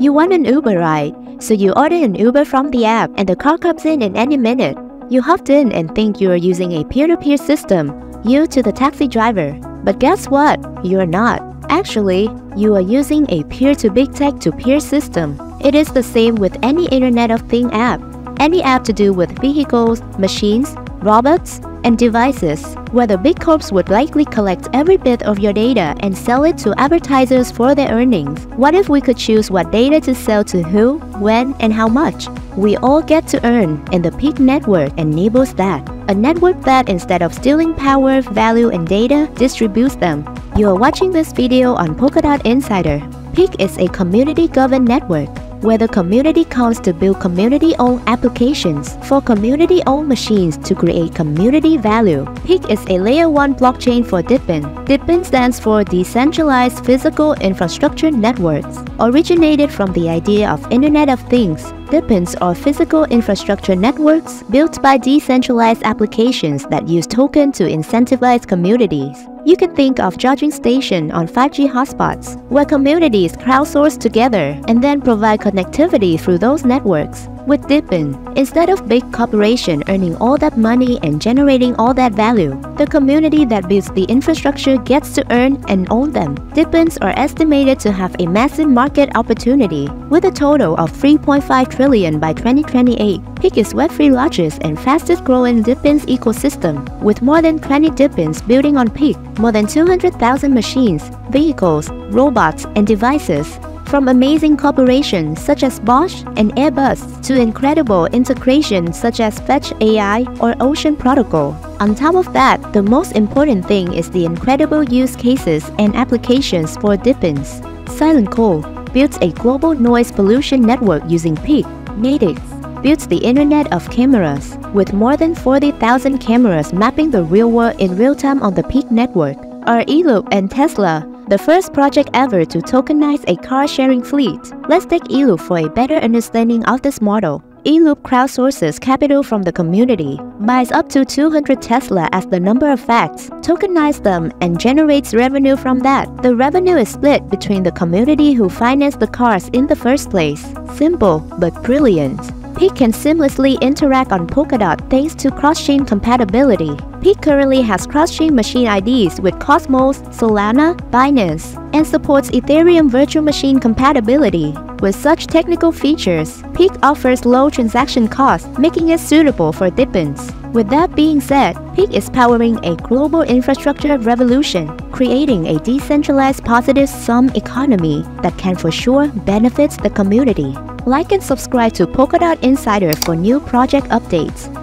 You want an Uber ride, so you order an Uber from the app and the car comes in in any minute. You hopped in and think you are using a peer-to-peer system, you to the taxi driver. But guess what? You're not. Actually, you are using a peer-to-big tech-to-peer system. It is the same with any Internet of Thing app. Any app to do with vehicles, machines, robots, and devices, where the big corps would likely collect every bit of your data and sell it to advertisers for their earnings. What if we could choose what data to sell to who, when, and how much? We all get to earn, and the peaq network enables that. A network that instead of stealing power, value, and data, distributes them. You are watching this video on Polkadot Insider. peaq is a community-governed network where the community comes to build community-owned applications for community-owned machines to create community value. peaq is a layer 1 blockchain for DePIN. DePIN stands for Decentralized Physical Infrastructure Networks, originated from the idea of Internet of Things. DePINs are physical infrastructure networks built by decentralized applications that use token to incentivize communities. You can think of charging station on 5G hotspots, where communities crowdsource together and then provide connectivity through those networks. With DePIN, instead of big corporation earning all that money and generating all that value, the community that builds the infrastructure gets to earn and own them. DePINs are estimated to have a massive market opportunity, with a total of 3.5 trillion by 2028. peaq is Web3 largest and fastest growing DePINs ecosystem, with more than 20 DePINs building on peaq, more than 200,000 machines, vehicles, robots, and devices from amazing corporations such as Bosch and Airbus to incredible integrations such as Fetch AI or Ocean Protocol. On top of that, the most important thing is the incredible use cases and applications for DePINs. Silencio builds a global noise pollution network using peaq. Natix builds the Internet of Cameras, with more than 40,000 cameras mapping the real world in real time on the peaq network. Are Eloop and Tesla the first project ever to tokenize a car-sharing fleet. Let's take Eloop for a better understanding of this model. Eloop crowdsources capital from the community, buys up to 200 Tesla as the number of facts, tokenizes them, and generates revenue from that. The revenue is split between the community who financed the cars in the first place. Simple, but brilliant. Peak can seamlessly interact on Polkadot thanks to cross-chain compatibility. peaq currently has cross-chain machine IDs with Cosmos, Solana, Binance, and supports Ethereum virtual machine compatibility. With such technical features, peaq offers low transaction costs, making it suitable for DePINs. With that being said, peaq is powering a global infrastructure revolution, creating a decentralized positive sum economy that can for sure benefit the community. Like and subscribe to Polkadot Insider for new project updates.